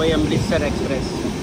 Mumbai Amritsar express.